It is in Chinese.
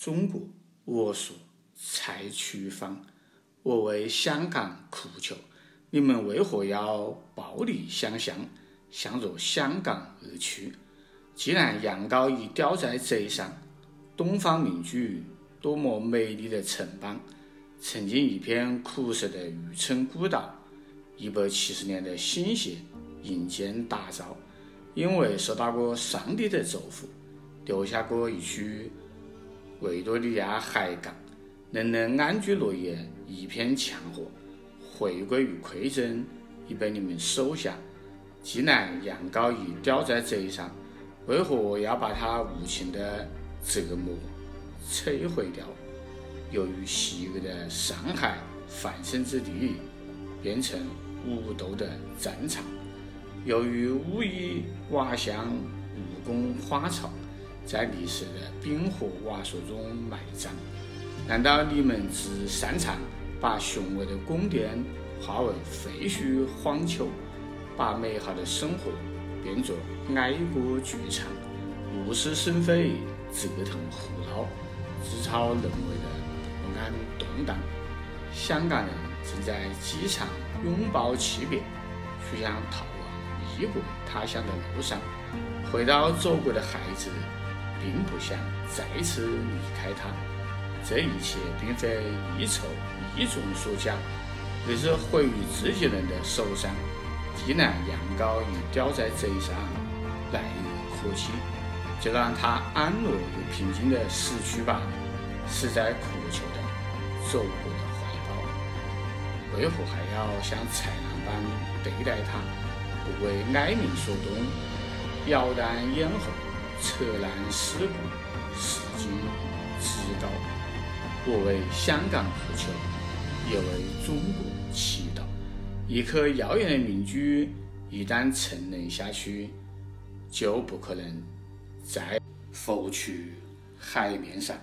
中国，我属蔡徐芳，我为香港哭求，你们为何要暴力相向，向着香港而去？既然羊羔已叼在嘴上，东方明珠多么美丽的城邦，曾经一片枯涩的渔村孤岛，一百七十年的心血迎建打造，因为受到过上帝的祝福，留下过一句维多利亚海港，人人安居乐业，一片祥和。回归与馈赠已被你们收下，既然羊羔已叼在嘴上。为何要把它无情的折磨、摧毁掉？由于邪恶的上海繁盛之地变成武斗的战场，由于武艺瓦像武功花草在历史的冰河瓦砾中埋葬，难道你们只擅长把雄伟的宫殿化为废墟荒丘，把美好的生活？变作哀歌剧场，无事生非，折腾胡闹，制造人为的不安动荡。香港人正在机场拥抱惜别，去向逃亡异国他乡的路上。回到祖国的孩子，并不想再次离开他。这一切并非一筹一中所讲，而是毁于自己人的手上。既然羊羔已吊在嘴上，难以可期，就让他安乐又平静的死去吧，死在苦求的祖国的怀抱。为何还要像豺狼般对待他？不为哀民所动，摇旦咽喉，侧难思故，事迹自高。我为香港祈求，也为中国祈祷。一颗耀眼的明珠，一旦沉沦下去，就不可能再浮出海面上。